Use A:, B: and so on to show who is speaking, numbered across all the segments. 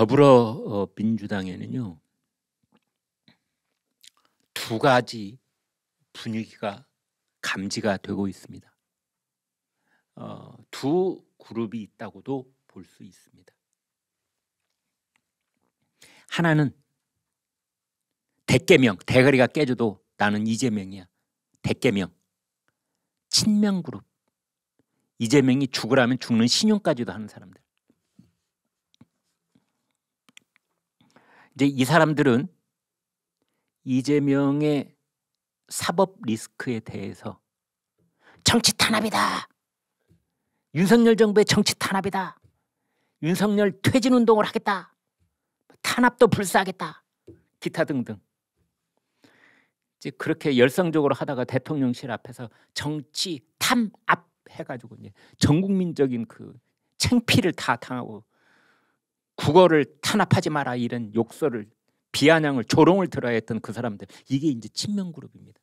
A: 더불어 민주당에는요 두 가지 분위기가 감지가 되고 있습니다. 어, 두 그룹이 있다고도 볼 수 있습니다. 하나는 대개명 대가리가 깨져도 나는 이재명이야. 대개명 친명 그룹 이재명이 죽으라면 죽는 신용까지도 하는 사람들. 이제 이 사람들은 이재명의 사법 리스크에 대해서 정치 탄압이다. 윤석열 정부의 정치 탄압이다. 윤석열 퇴진 운동을 하겠다. 탄압도 불사하겠다. 기타 등등. 이제 그렇게 열성적으로 하다가 대통령실 앞에서 정치 탐압 해가지고 이제 전 국민적인 그 챙피를 다 당하고 국어를 탄압하지 마라 이런 욕설을 비아냥을 조롱을 들어야 했던 그 사람들 이게 이제 친명 그룹입니다.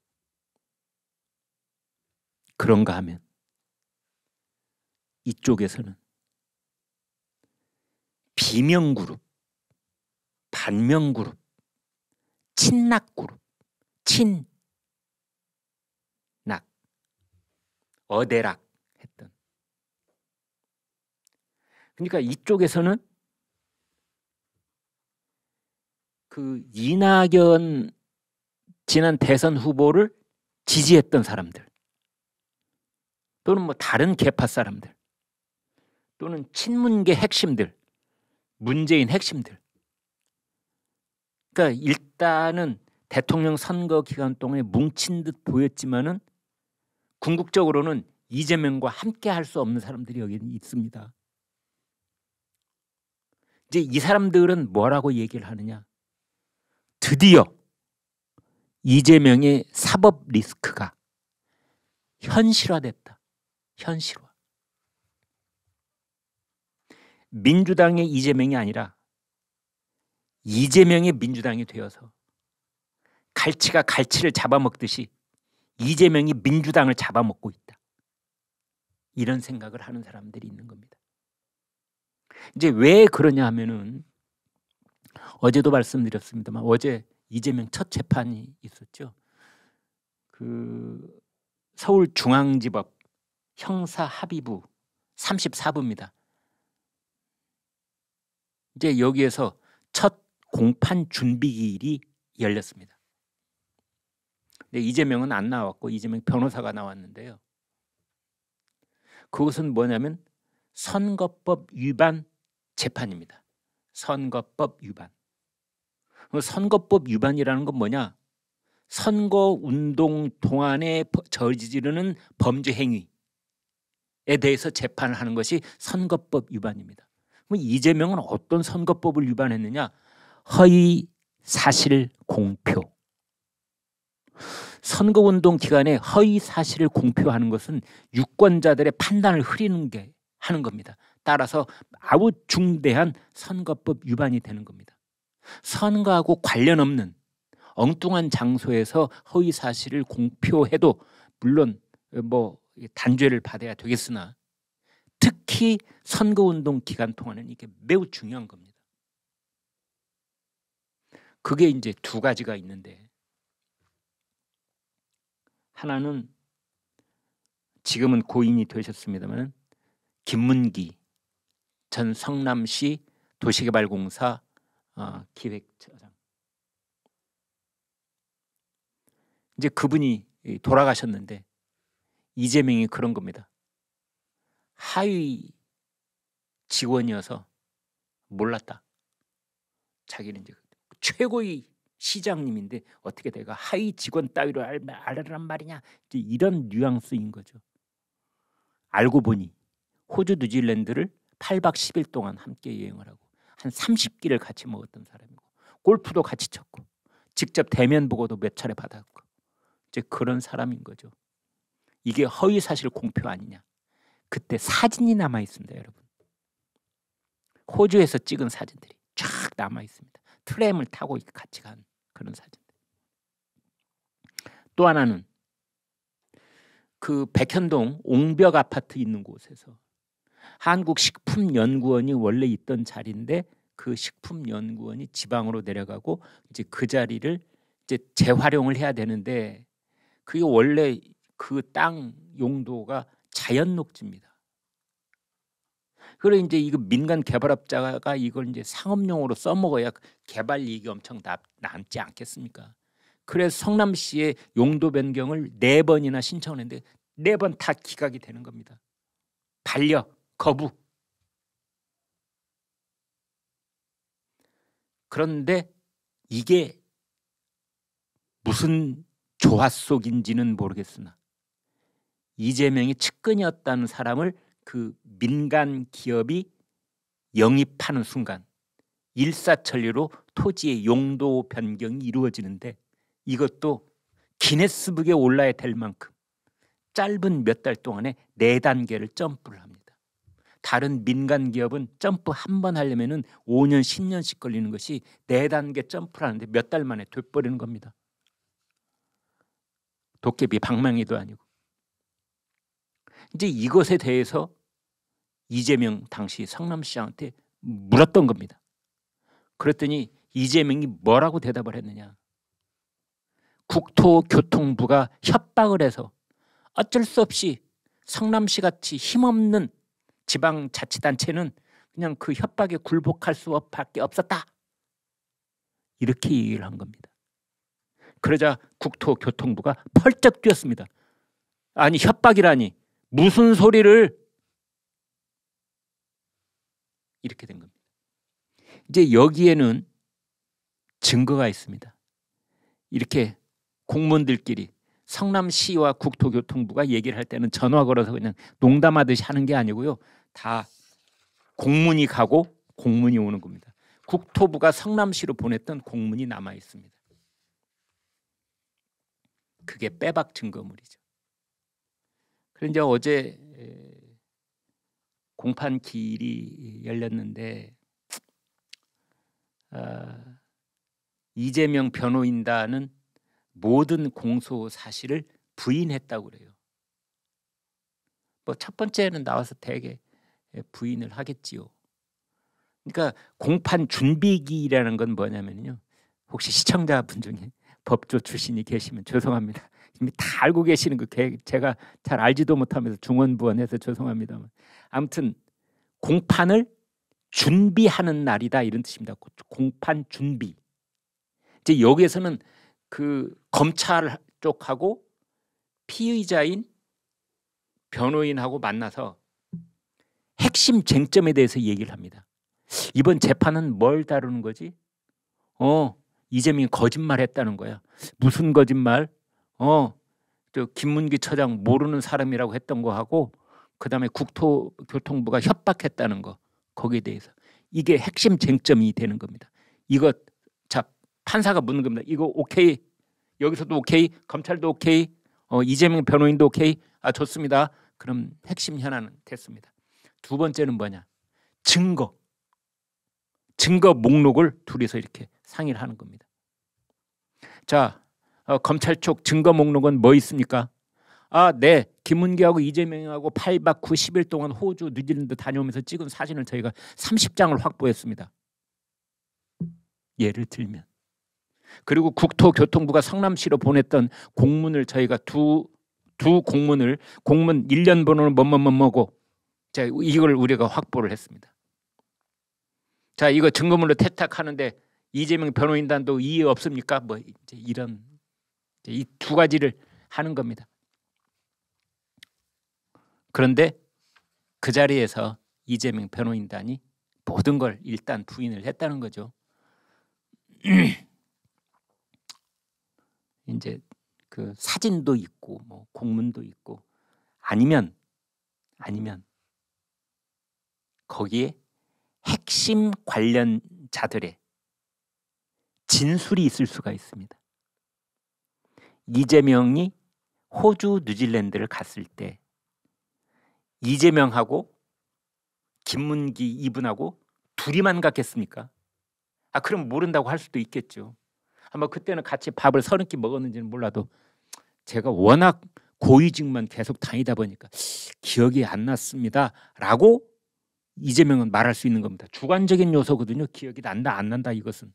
A: 그런가 하면 이쪽에서는 비명 그룹, 반명 그룹, 친낙 그룹, 친 낙, 어대락 했던. 그러니까 이쪽에서는 그 이낙연 지난 대선 후보를 지지했던 사람들 또는 뭐 다른 계파 사람들 또는 친문계 핵심들 문재인 핵심들 그러니까 일단은 대통령 선거 기간 동안에 뭉친 듯 보였지만은 궁극적으로는 이재명과 함께 할 수 없는 사람들이 여기 있습니다. 이제 이 사람들은 뭐라고 얘기를 하느냐? 드디어 이재명의 사법 리스크가 현실화됐다. 현실화. 민주당의 이재명이 아니라 이재명의 민주당이 되어서 갈치가 갈치를 잡아먹듯이 이재명이 민주당을 잡아먹고 있다. 이런 생각을 하는 사람들이 있는 겁니다. 이제 왜 그러냐 하면은 어제도 말씀드렸습니다만 어제 이재명 첫 재판이 있었죠. 그 서울중앙지법 형사합의부 34부입니다. 이제 여기에서 첫 공판 준비일이 열렸습니다. 근데 이재명은 안 나왔고 이재명 변호사가 나왔는데요. 그것은 뭐냐면 선거법 위반 재판입니다. 선거법 위반. 그 선거법 위반이라는 건 뭐냐? 선거 운동 동안에 저지르는 범죄 행위에 대해서 재판을 하는 것이 선거법 위반입니다. 그럼 이재명은 어떤 선거법을 위반했느냐? 허위 사실 공표. 선거 운동 기간에 허위 사실을 공표하는 것은 유권자들의 판단을 흐리는 게 하는 겁니다. 따라서 아주 중대한 선거법 위반이 되는 겁니다. 선거하고 관련 없는 엉뚱한 장소에서 허위 사실을 공표해도 물론 뭐 단죄를 받아야 되겠으나 특히 선거운동 기간 동안은 이게 매우 중요한 겁니다. 그게 이제 두 가지가 있는데 하나는 지금은 고인이 되셨습니다만 김문기 전 성남시 도시개발공사 어, 기획처장. 이제 그분이 돌아가셨는데 이재명이 그런 겁니다. 하위 직원이어서 몰랐다. 자기는 이제 최고의 시장님인데 어떻게 내가 하위 직원 따위로 알, 알란 말이냐 이런 뉘앙스인 거죠. 알고 보니 호주 뉴질랜드를 8박 10일 동안 함께 여행을 하고 한 30끼를 같이 먹었던 사람이고 골프도 같이 쳤고 직접 대면 보고도 몇 차례 받았고 이제 그런 사람인 거죠. 이게 허위 사실 공표 아니냐? 그때 사진이 남아 있습니다, 여러분. 호주에서 찍은 사진들이 쫙 남아 있습니다. 트램을 타고 같이 간 그런 사진들. 또 하나는 그 백현동 옹벽 아파트 있는 곳에서 한국식품연구원이 원래 있던 자리인데 그 식품연구원이 지방으로 내려가고 이제 그 자리를 이제 재활용을 해야 되는데 그게 원래 그 땅 용도가 자연 녹지입니다. 그래 이제 이거 민간 개발업자가 이걸 이제 상업용으로 써먹어야 개발 이익이 엄청 남, 남지 않겠습니까? 그래서 성남시의 용도 변경을 네 번이나 신청했는데 네 번 다 기각이 되는 겁니다. 반려, 거부. 그런데 이게 무슨 조화 속인지는 모르겠으나 이재명이 측근이었다는 사람을 그 민간 기업이 영입하는 순간 일사천리로 토지의 용도 변경이 이루어지는데 이것도 기네스북에 올라야 될 만큼 짧은 몇 달 동안에 네 단계를 점프를 합니다. 다른 민간 기업은 점프 한 번 하려면은 5년, 10년씩 걸리는 것이 네 단계 점프를 하는데 몇 달 만에 돼버리는 겁니다. 도깨비 방망이도 아니고. 이제 이것에 대해서 이재명 당시 성남시장한테 물었던 겁니다. 그랬더니 이재명이 뭐라고 대답을 했느냐. 국토교통부가 협박을 해서 어쩔 수 없이 성남시 같이 힘없는 지방자치단체는 그냥 그 협박에 굴복할 수밖에 없었다. 이렇게 얘기를 한 겁니다. 그러자 국토교통부가 펄쩍 뛰었습니다. 아니 협박이라니 무슨 소리를 이렇게 된 겁니다. 이제 여기에는 증거가 있습니다. 이렇게 공무원들끼리 성남시와 국토교통부가 얘기를 할 때는 전화 걸어서 그냥 농담하듯이 하는 게 아니고요. 다 공문이 가고 공문이 오는 겁니다. 국토부가 성남시로 보냈던 공문이 남아 있습니다. 그게 빼박 증거물이죠. 그런데 어제 공판 기일이 열렸는데 아, 이재명 변호인단은 모든 공소 사실을 부인했다고 그래요. 뭐 첫 번째는 나와서 대개 부인을 하겠지요. 그러니까 공판 준비기라는 건 뭐냐면요. 혹시 시청자분 중에 법조 출신이 계시면 죄송합니다. 이미 다 알고 계시는 거 제가 잘 알지도 못하면서 중원부원해서 죄송합니다만 아무튼 공판을 준비하는 날이다 이런 뜻입니다. 공판 준비. 이제 여기에서는 그 검찰 쪽하고 피의자인 변호인하고 만나서 핵심 쟁점에 대해서 얘기를 합니다. 이번 재판은 뭘 다루는 거지? 어, 이재명이 거짓말했다는 거야. 무슨 거짓말? 어, 저 김문기 처장 모르는 사람이라고 했던 거 하고 그다음에 국토교통부가 협박했다는 거 거기에 대해서 이게 핵심 쟁점이 되는 겁니다. 이거 자 판사가 묻는 겁니다. 이거 오케이 여기서도 오케이 검찰도 오케이 어, 이재명 변호인도 오케이 아 좋습니다. 그럼 핵심 현안은 됐습니다. 두 번째는 뭐냐 증거 증거 목록을 둘이서 이렇게 상의를 하는 겁니다. 자 어, 검찰 쪽 증거 목록은 뭐 있습니까? 아, 네. 김문기하고 이재명하고 8박 90일 동안 호주, 뉴질랜드 다녀오면서 찍은 사진을 저희가 30장을 확보했습니다. 예를 들면 그리고 국토교통부가 성남시로 보냈던 공문을 저희가 두, 두 공문을 공문 1년 번호는 뭐뭐뭐뭐고 자 이걸 우리가 확보를 했습니다. 자 이거 증거물로 채택하는데 이재명 변호인단도 이해 없습니까? 뭐 이제 이런 이 두 가지를 하는 겁니다. 그런데 그 자리에서 이재명 변호인단이 모든 걸 일단 부인을 했다는 거죠. 이제 그 사진도 있고 뭐 공문도 있고 아니면 아니면 거기에 핵심 관련자들의 진술이 있을 수가 있습니다. 이재명이 호주 뉴질랜드를 갔을 때 이재명하고 김문기 이분하고 둘이만 갔겠습니까? 아 그럼 모른다고 할 수도 있겠죠. 아마 그때는 같이 밥을 서른 끼 먹었는지는 몰라도 제가 워낙 고위직만 계속 다니다 보니까 기억이 안 났습니다라고 이재명은 말할 수 있는 겁니다. 주관적인 요소거든요. 기억이 난다 안 난다 이것은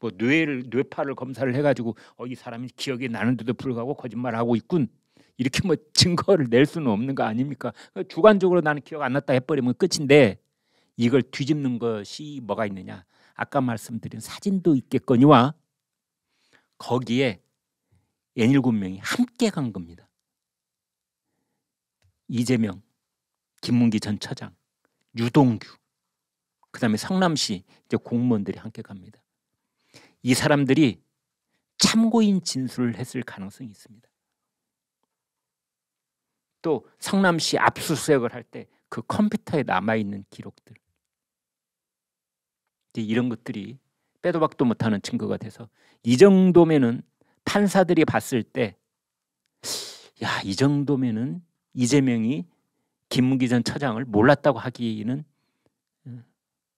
A: 뭐 뇌를 뇌파를 검사를 해가지고 어, 이 사람이 기억이 나는데도 불구하고 거짓말하고 있군 이렇게 뭐 증거를 낼 수는 없는 거 아닙니까? 그러니까 주관적으로 나는 기억 안 났다 해버리면 끝인데 이걸 뒤집는 것이 뭐가 있느냐? 아까 말씀드린 사진도 있겠거니와 거기에 N7 명이 함께 간 겁니다. 이재명, 김문기 전 처장, 유동규, 그 다음에 성남시 이제 공무원들이 함께 갑니다. 이 사람들이 참고인 진술을 했을 가능성이 있습니다. 또 성남시 압수수색을 할 때 그 컴퓨터에 남아 있는 기록들 이런 것들이 빼도 박도 못하는 증거가 돼서 이 정도면은 판사들이 봤을 때 야 이 정도면은 이재명이 김문기 전 처장을 몰랐다고 하기는 어,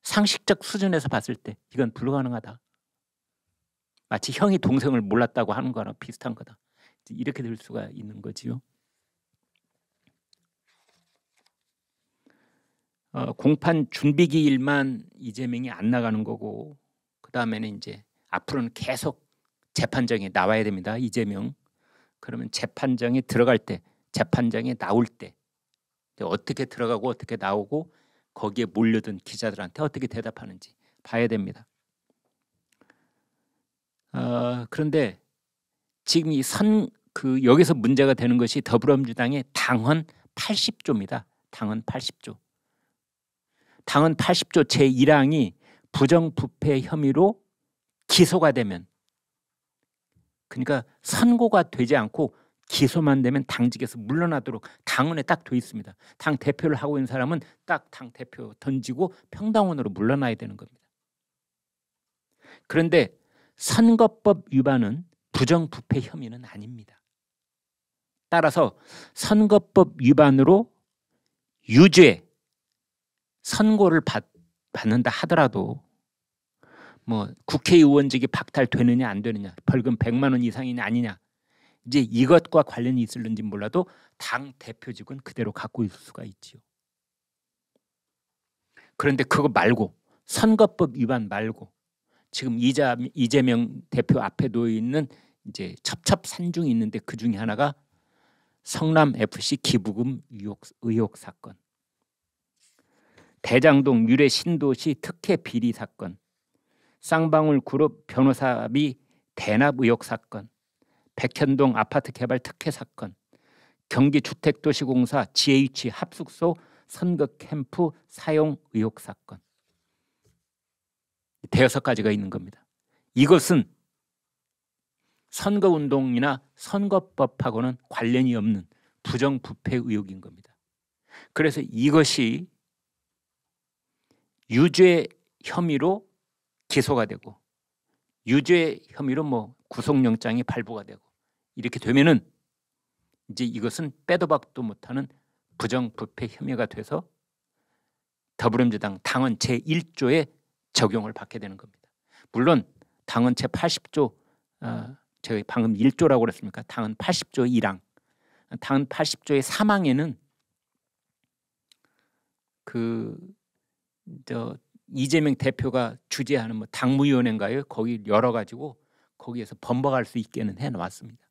A: 상식적 수준에서 봤을 때 이건 불가능하다. 마치 형이 동생을 몰랐다고 하는 거랑 비슷한 거다. 이렇게 될 수가 있는 거지요. 어, 공판 준비기일만 이재명이 안 나가는 거고 그 다음에는 이제 앞으로는 계속 재판정에 나와야 됩니다. 이재명. 그러면 재판정에 들어갈 때, 재판정에 나올 때 어떻게 들어가고 어떻게 나오고 거기에 몰려든 기자들한테 어떻게 대답하는지 봐야 됩니다. 어, 그런데 지금 이 선 그 여기서 문제가 되는 것이 더불어민주당의 당헌 80조입니다. 당헌 80조. 당헌 80조 제1항이 부정부패 혐의로 기소가 되면 그러니까 선고가 되지 않고 기소만 되면 당직에서 물러나도록 당원에 딱 돼 있습니다. 당 대표를 하고 있는 사람은 딱 당 대표 던지고 평당원으로 물러나야 되는 겁니다. 그런데 선거법 위반은 부정부패 혐의는 아닙니다. 따라서 선거법 위반으로 유죄 선고를 받, 받는다 하더라도 뭐 국회의원직이 박탈되느냐 안 되느냐 벌금 100만 원 이상이냐 아니냐 이제 이것과 관련이 있을는지 몰라도 당 대표직은 그대로 갖고 있을 수가 있지요. 그런데 그거 말고 선거법 위반 말고 지금 이자, 이재명 대표 앞에 놓여 있는 이제 첩첩산중이 있는데 그 중에 하나가 성남 FC 기부금 의혹, 의혹 사건, 대장동 유래 신도시 특혜 비리 사건, 쌍방울 그룹 변호사비 대납 의혹 사건, 백현동 아파트 개발 특혜 사건, 경기 주택도시공사 GH 합숙소 선거 캠프 사용 의혹 사건 대여섯 가지가 있는 겁니다. 이것은 선거운동이나 선거법하고는 관련이 없는 부정부패 의혹인 겁니다. 그래서 이것이 유죄 혐의로 기소가 되고 유죄 혐의로 뭐 구속영장이 발부가 되고 이렇게 되면은 이제 이것은 빼도 박도 못하는 부정부패 혐의가 돼서 더불어민주당 당헌 제1조에 적용을 받게 되는 겁니다. 물론 당헌 제 80조 어, 제가 방금 1조라고 그랬습니까? 당헌 80조 1항 당헌 80조의 3항에는 그저 이재명 대표가 주재하는 뭐 당무위원회인가요? 거기 열어 가지고 거기에서 번복할 수 있게는 해 놓았습니다.